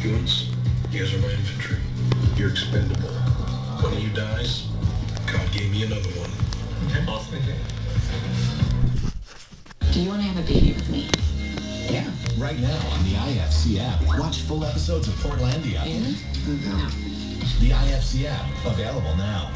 Humans, you guys are my infantry. You're expendable. One of you dies, God gave me another one. Okay. Do you want to have a baby with me? Yeah. Right now on the IFC app. Watch full episodes of Portlandia. And? The IFC app. Available now.